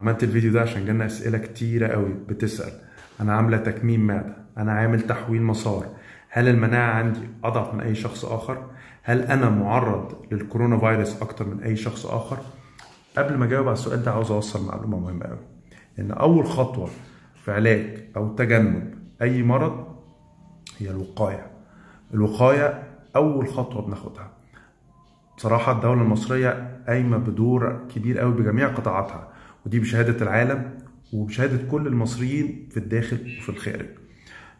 عملت الفيديو ده عشان جالنا أسئلة كتيرة قوي بتسأل. أنا عاملة تكميم معده أنا عامل تحويل مسار. هل المناعة عندي أضعف من أي شخص آخر؟ هل أنا معرض للكورونا فيروس أكتر من أي شخص آخر؟ قبل ما أجاوب على السؤال ده عاوز أوصل معلومة مهمة قوي. إن أول خطوة في علاج أو تجنب أي مرض هي الوقاية. الوقاية أول خطوة بناخدها. بصراحة الدولة المصرية قايمة بدور كبير قوي بجميع قطاعاتها. ودي بشهادة العالم وبشهادة كل المصريين في الداخل وفي الخارج.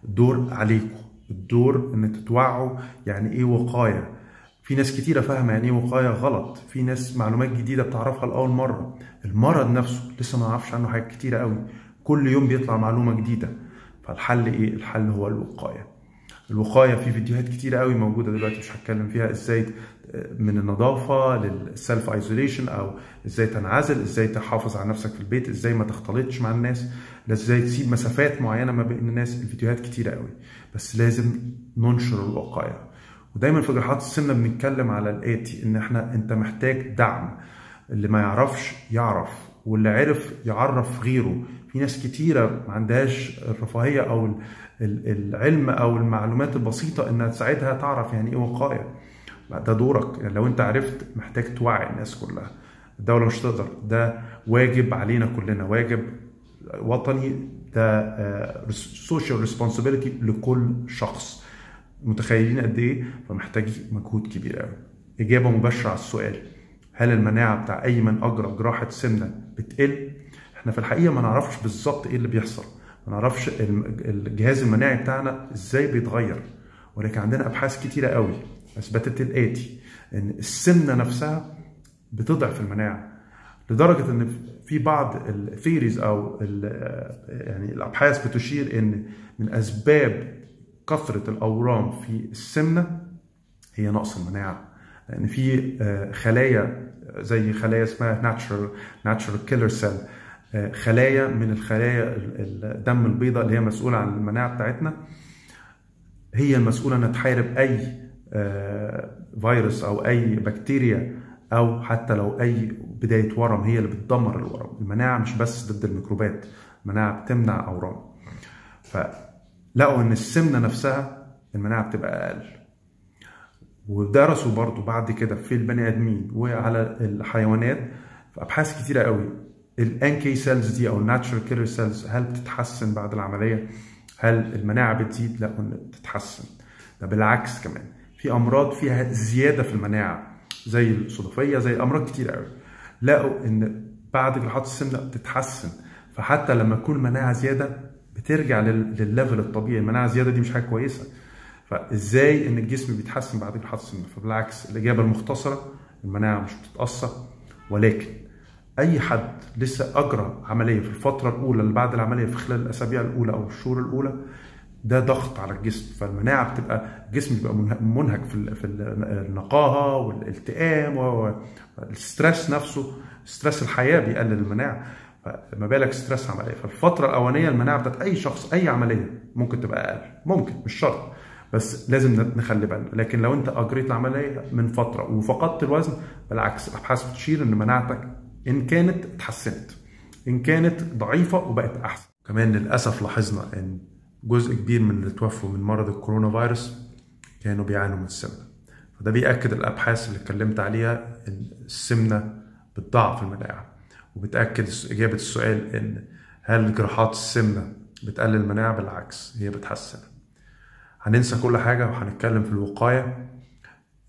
الدور عليكم. الدور إن تتوعوا يعني إيه وقاية. في ناس كتيرة فاهمة يعني إيه وقاية غلط. في ناس معلومات جديدة بتعرفها لأول مرة. المرض نفسه لسه ما نعرفش عنه حاجات كتيرة قوي. كل يوم بيطلع معلومة جديدة. فالحل إيه؟ الحل هو الوقاية. الوقاية في فيديوهات كتيرة قوي موجودة دلوقتي مش هتكلم فيها إزاي من النظافة لل self isolation أو إزاي تنعزل إزاي تحافظ على نفسك في البيت إزاي ما تختلطش مع الناس إزاي تسيب مسافات معينة ما بين الناس. الفيديوهات كتيرة قوي بس لازم ننشر الوقاية. ودايما في جراحات السمنة بنتكلم على الآتي إن إحنا أنت محتاج دعم. اللي ما يعرفش يعرف واللي عرف يعرف غيره. في ناس كتيرة ما عندهاش الرفاهية أو العلم أو المعلومات البسيطة إنها تساعدها تعرف يعني إيه وقاية. ده دورك. يعني لو انت عرفت محتاج توعي الناس كلها. الدولة مش تقدر. ده واجب علينا كلنا. واجب وطني. ده social responsibility لكل شخص. متخيلين قد إيه؟ فمحتاج مجهود كبير قوي. إجابة مباشرة على السؤال. هل المناعة بتاع أي من اجرى جراحه سمنه بتقل؟ إحنا في الحقيقة ما نعرفش بالظبط إيه اللي بيحصل. ما نعرفش الجهاز المناعي بتاعنا إزاي بيتغير. ولكن عندنا أبحاث كتيرة قوي أثبتت الآتي إن السمنة نفسها بتضعف المناعة لدرجة إن في بعض الثيريز أو يعني الأبحاث بتشير إن من أسباب كثرة الأورام في السمنة هي نقص المناعة لأن في خلايا زي خلايا اسمها natural natural killer cell خلايا من الخلايا الدم البيضاء اللي هي مسؤولة عن المناعة بتاعتنا هي المسؤولة إنها تحارب أي فيروس أو أي بكتيريا أو حتى لو أي بداية ورم هي اللي بتدمر الورم. المناعة مش بس ضد الميكروبات المناعة بتمنع أورام. فلقوا إن السمنة نفسها المناعة بتبقى أقل. ودرسوا برضو بعد كده في البني آدمين وعلى الحيوانات في أبحاث كتيرة قوي. ال NK cells دي أو ال natural killer cells هل بتتحسن بعد العملية؟ هل المناعة بتزيد؟ لا بتتحسن. ده بالعكس كمان. في أمراض فيها زيادة في المناعة زي الصدفية زي أمراض كتير قوي. لقوا إن بعد جراحات السمنه بتتحسن. فحتى لما تكون المناعه زيادة بترجع للليفل الطبيعي. المناعة زياده دي مش حاجة كويسة. فإزاي إن الجسم بيتحسن بعد جراحات السمنه فبالعكس الإجابة المختصرة المناعة مش بتتأثر. ولكن أي حد لسه أجرى عملية في الفترة الأولى اللي بعد العملية في خلال الأسابيع الأولى أو الشهور الأولى ده ضغط على الجسم فالمناعة بتبقى الجسم بيبقى منهك في في النقاهة والالتئام وال stress نفسه stress الحياة بيقلل المناعة فما بالك stress عملية. فالفترة الأولانية المناعة بتاعت أي شخص أي عملية ممكن تبقى أقل ممكن مش شرط بس لازم نخلي بالنا. لكن لو أنت أجريت العملية من فترة وفقدت الوزن بالعكس الأبحاث بتشير إن مناعتك إن كانت اتحسنت إن كانت ضعيفة وبقت أحسن. كمان للأسف لاحظنا إن جزء كبير من اللي توفوا من مرض الكورونا فيروس كانوا بيعانوا من السمنة. فده بيأكد الأبحاث اللي اتكلمت عليها إن السمنة بتضعف المناعه وبتأكد إجابة السؤال إن هل جراحات السمنة بتقلل المناعه بالعكس هي بتحسنها هننسى كل حاجة وهنتكلم في الوقاية.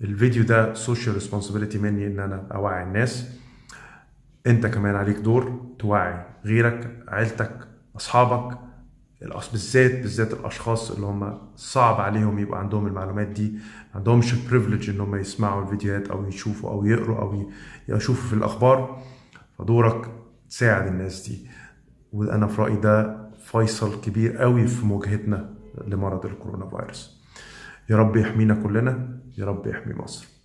الفيديو ده social responsibility مني إن أنا أوعي الناس. أنت كمان عليك دور توعي غيرك عيلتك أصحابك. بالذات بالذات الأشخاص اللي هم صعب عليهم يبقى عندهم المعلومات دي ما عندهمش البريفليج إن هم يسمعوا الفيديوهات أو يشوفوا أو يقروا أو يشوفوا في الأخبار. فدورك تساعد الناس دي. وأنا في رأيي ده فيصل كبير قوي في مواجهتنا لمرض الكورونا فيروس. يا رب يحمينا كلنا يا رب يحمي مصر.